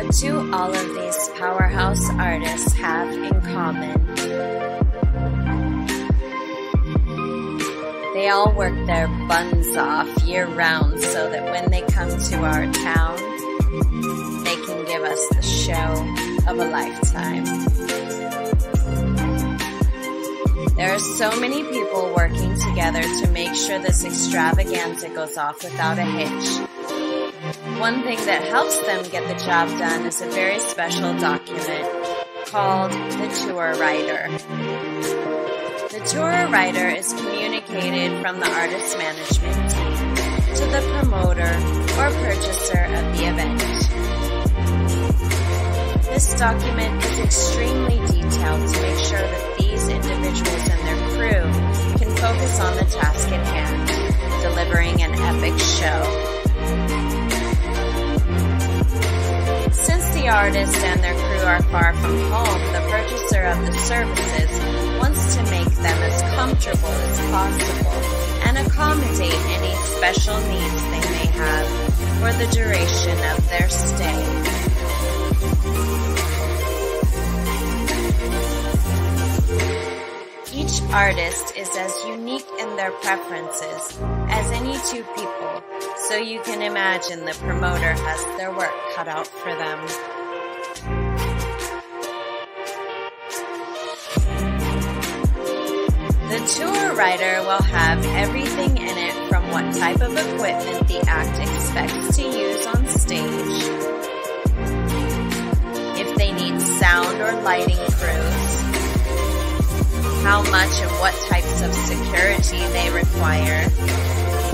What do all of these powerhouse artists have in common? They all work their buns off year round so that when they come to our town, they can give us the show of a lifetime. There are so many people working together to make sure this extravaganza goes off without a hitch. One thing that helps them get the job done is a very special document called the tour rider. The tour rider is communicated from the artist management team to the promoter or purchaser of the event. This document is extremely artist and their crew are far from home, the purchaser of the services wants to make them as comfortable as possible and accommodate any special needs they may have for the duration of their stay. Each artist is as unique in their preferences as any two people, so you can imagine the promoter has their work cut out for them. The tour rider will have everything in it from what type of equipment the act expects to use on stage, if they need sound or lighting crews, how much and what types of security they require,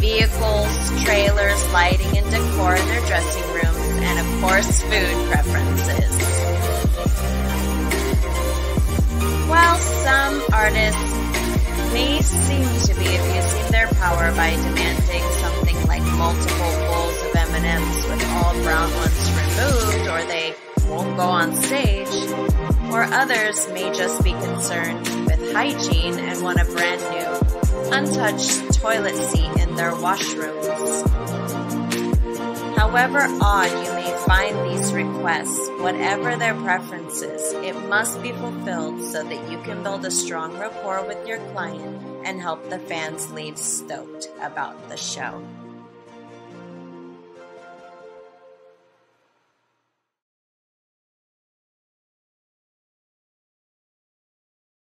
vehicles, trailers, lighting and decor in their dressing of food preferences. While some artists may seem to be abusing their power by demanding something like multiple bowls of M&Ms with all brown ones removed or they won't go on stage, or others may just be concerned with hygiene and want a brand new, untouched toilet seat in their washrooms. However odd you find these requests, whatever their preferences, it must be fulfilled so that you can build a strong rapport with your client and help the fans leave stoked about the show.